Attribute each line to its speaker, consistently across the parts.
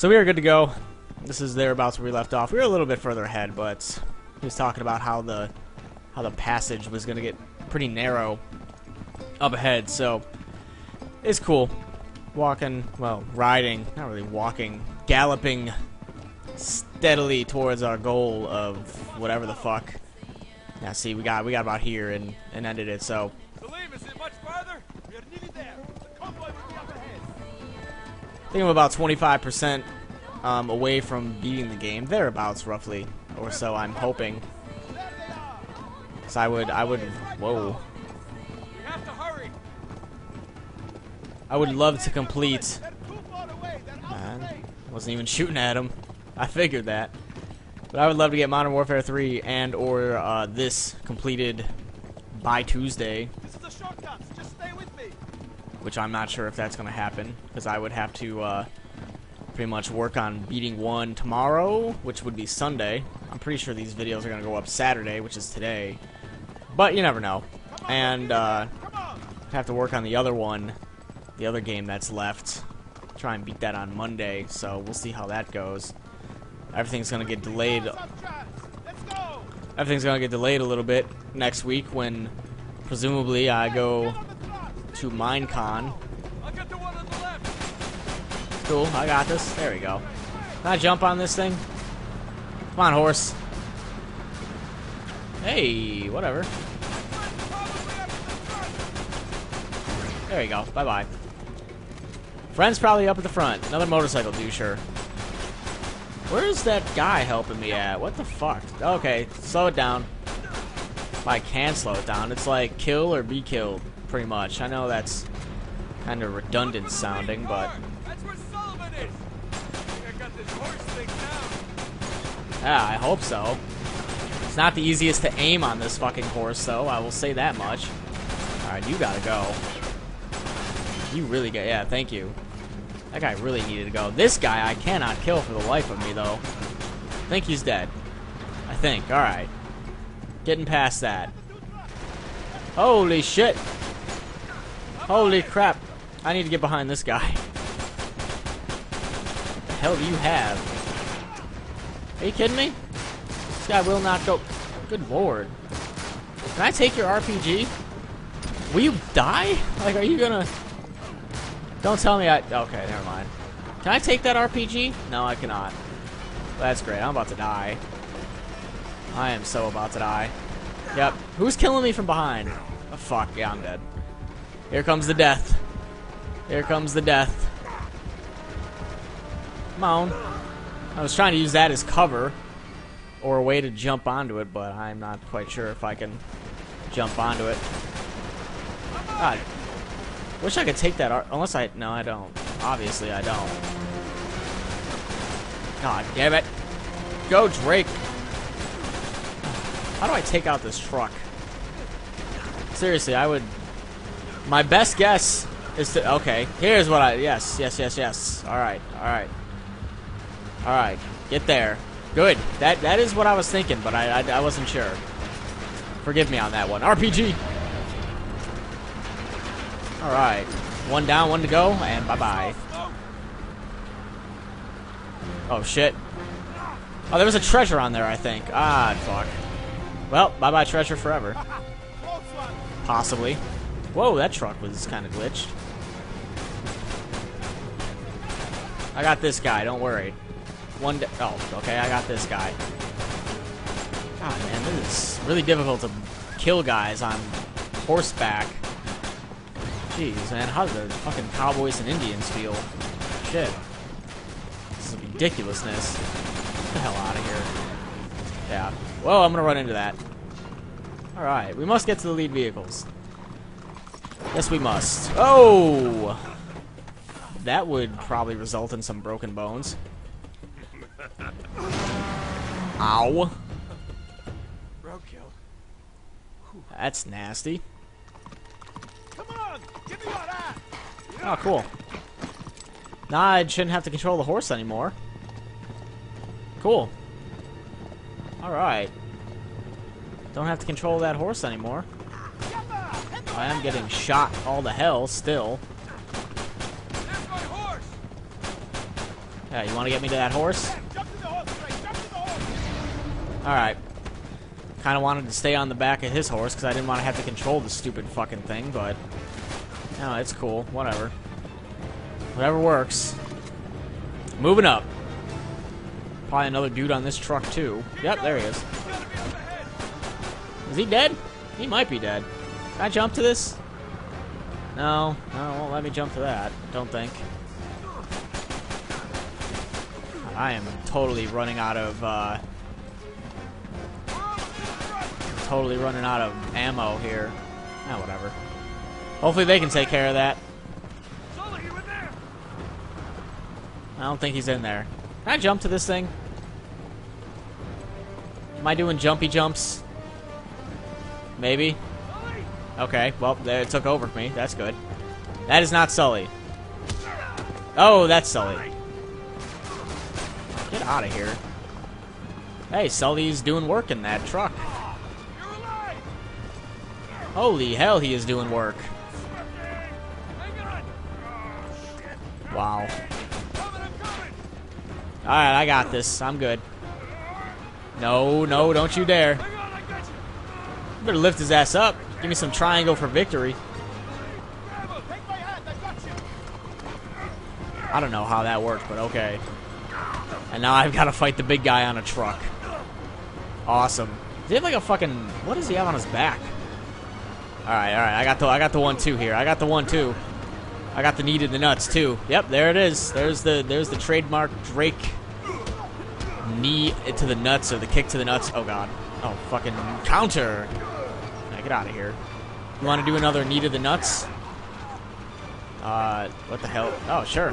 Speaker 1: So we are good to go. This is thereabouts where we left off. We were a little bit further ahead, but he was talking about how the how the passage was going to get pretty narrow up ahead. So it's cool. Walking, well, riding, not really walking, galloping steadily towards our goal of whatever the fuck. Now, see, we got we got about here and and ended it. So I think I'm about 25% um, away from beating the game, thereabouts roughly, or so. I'm hoping. So I would, I would, whoa. I would love to complete. Wasn't even shooting at him. I figured that. But I would love to get Modern Warfare 3 and or uh, this completed by Tuesday,
Speaker 2: This is shortcut. Just stay with me.
Speaker 1: Which I'm not sure if that's going to happen because I would have to uh, pretty much work on beating one tomorrow, which would be Sunday. I'm pretty sure these videos are going to go up Saturday, which is today. But you never know. And uh, have to work on the other one, the other game that's left. Try and beat that on Monday, so we'll see how that goes. Everything's gonna get delayed. Everything's gonna get delayed a little bit next week when presumably I go
Speaker 2: Get on the trot.
Speaker 1: To Minecon.
Speaker 2: I'll get the one on the left.
Speaker 1: Cool, I got this. There we go. Can I jump on this thing? Come on, horse. Hey, whatever.
Speaker 2: Probably up to the front.
Speaker 1: There we go. Bye bye. Friend's probably up at the front. Another motorcycle doucher. Where's that guy helping me at? What the fuck? Okay, slow it down. If I can slow it down. It's like kill or be killed, pretty much. I know that's kind of redundant sounding, but
Speaker 2: That's where Sullivan is. I think I got this horse thing down.
Speaker 1: yeah, I hope so. It's not the easiest to aim on this fucking horse, though. I will say that much. All right, you gotta go. You really get yeah. Thank you. That guy really needed to go. This guy I cannot kill for the life of me, though. I think he's dead. I think. All right. Getting past that. Holy shit. Holy crap. I need to get behind this guy. The hell do you have? Are you kidding me? This guy will not go. Good lord. Can I take your RPG? Will you die? Like, are you gonna... Don't tell me I... Okay, never mind. Can I take that RPG? No, I cannot. That's great. I'm about to die. I am so about to die. Yep. Who's killing me from behind? Oh, fuck. Yeah, I'm dead. Here comes the death. Here comes the death. Come on. I was trying to use that as cover or a way to jump onto it, but I'm not quite sure if I can jump onto it. God, wish I could take that. Unless I no, I don't. Obviously, I don't. God damn it! Go Drake. How do I take out this truck? Seriously, I would. My best guess is to. Okay, here's what I. Yes, yes, yes, yes. All right, all right, all right. Get there. Good. That that is what I was thinking, but I I, I wasn't sure. Forgive me on that one. RPG. All right. One down, one to go, and bye bye. Oh shit. Oh, there was a treasure on there, I think. Ah, fuck. Well, bye bye treasure forever. Possibly. Whoa, that truck was kind of glitched. I got this guy, don't worry. One da- oh, okay, I got this guy. God, man, this is really difficult to kill guys on horseback. Jeez, man, how do the fucking cowboys and Indians feel? Shit. This is ridiculousness. Get the hell out of here. Yeah. Whoa, I'm gonna run into that. Alright, we must get to the lead vehicles. Yes, we must. Oh! That would probably result in some broken bones. Ow. That's nasty.
Speaker 2: Come on. Give me your ass.
Speaker 1: Oh, cool. Nah, I shouldn't have to control the horse anymore. Cool. Alright. Don't have to control that horse anymore. I am getting shot all the hell still. Yeah, you want to get me to that horse? Alright. Kind of wanted to stay on the back of his horse because I didn't want to have to control the stupid fucking thing, but... No, it's cool. Whatever. Whatever works. Moving up. Probably another dude on this truck, too. Yep, there he is. Is he dead? He might be dead. Can I jump to this? No. No, won't let me jump to that. Don't think. I am totally running out of, uh... Totally running out of ammo here. Ah, whatever. Hopefully they can take care of that. I don't think he's in there. Can I jump to this thing? Am I doing jumpy jumps? Maybe. Okay, well, it took over for me. That's good. That is not Sully. Oh, that's Sully. Get out of here. Hey, Sully's doing work in that truck. Holy hell, he is doing work. Wow. Alright, I got this. I'm good. No, no, don't you dare. Better lift his ass up. Give me some triangle for victory.
Speaker 2: I
Speaker 1: don't know how that worked, but okay. And now I've got to fight the big guy on a truck. Awesome. Does he have like a fucking... What does he have on his back? Alright, alright. I got the I got the one two here. I got the one two. I got the knee to the nuts too. Yep, there it is. There's the there's the trademark Drake knee to the nuts or the kick to the nuts. Oh god. Oh fucking counter. Get out of here. You want to do another knee to the nuts? Uh, what the hell? Oh, sure.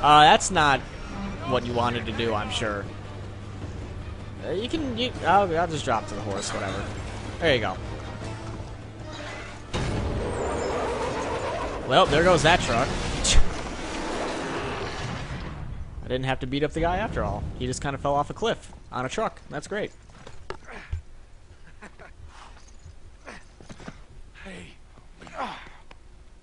Speaker 1: Uh, that's not what you wanted to do, I'm sure. Uh, you can, you, I'll, I'll just drop to the horse, whatever. There you go. Well, there goes that truck. I didn't have to beat up the guy after all. He just kind of fell off a cliff on a truck. That's great.
Speaker 2: Hey.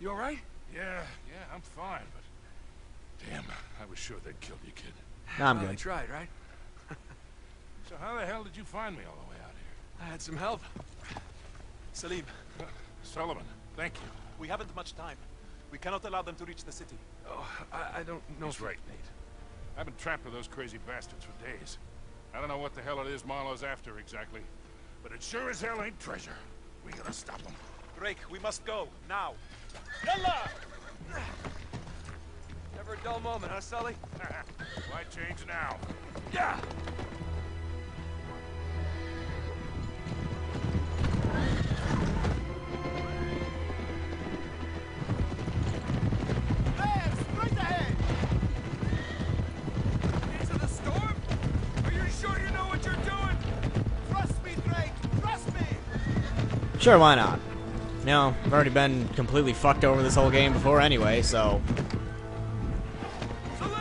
Speaker 2: You alright?
Speaker 3: Yeah, yeah, I'm fine, but damn, I was sure they'd killed you, kid.
Speaker 1: Nah, I'm
Speaker 2: Well, I
Speaker 1: good.
Speaker 2: tried, right?
Speaker 3: So how the hell did you find me all the way out here?
Speaker 4: I had some help. Salim, uh,
Speaker 3: Sullivan, thank you.
Speaker 4: we haven't much time. We cannot allow them to reach the city.
Speaker 2: Oh, I, I don't know
Speaker 3: He's right, Nate. I've been trapped with those crazy bastards for days. I don't know what the hell it is Marlowe's after exactly, but it sure as hell ain't treasure. We gotta stop them.
Speaker 4: Drake, we must go, now.
Speaker 2: Yalla! Never a dull moment, huh, Sully?
Speaker 3: Why change now?
Speaker 2: Yeah! There, straight ahead! Into the storm? Are you sure you know what you're doing? Trust me, Drake! Trust me!
Speaker 1: Sure, why not? You know, I've already been completely fucked over this whole game before anyway, so...
Speaker 2: Salim!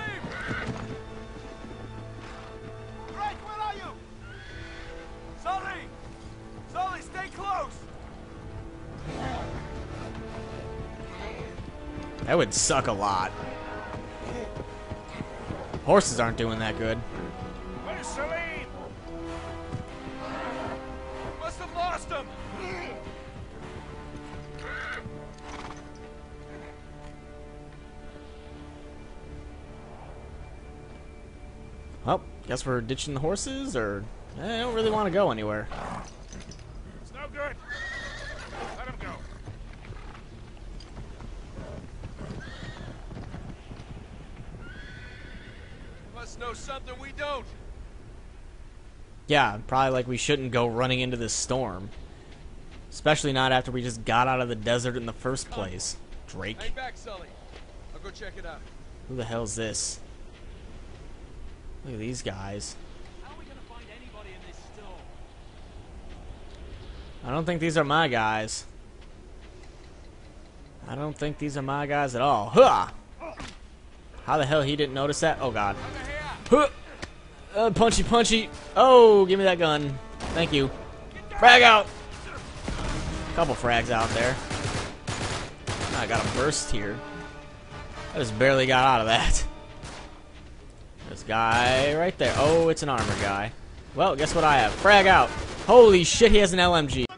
Speaker 2: Drake, where are you? Sully! Sully, stay close!
Speaker 1: That would suck a lot. Horses aren't doing that good. Well, guess we're ditching the horses, or... eh, I don't really want to go anywhere.
Speaker 3: It's no good. Let him go.
Speaker 2: Must know something we don't.
Speaker 1: Yeah, probably like we shouldn't go running into this storm. Especially not after we just got out of the desert in the first place. Drake.
Speaker 2: Hang back, Sully. I'll go check it out.
Speaker 1: Who the hell's this? Look at these guys.
Speaker 5: How are we gonna find anybody in this storm?
Speaker 1: I don't think these are my guys. I don't think these are my guys at all. Huh! How the hell he didn't notice that? Oh god. Huh! Uh, punchy, punchy. Oh, give me that gun. Thank you. Frag out. Couple frags out there. I got a burst here. I just barely got out of that. This guy right there. Oh, it's an armor guy. Well, guess what I have? Frag out. Holy shit, he has an LMG.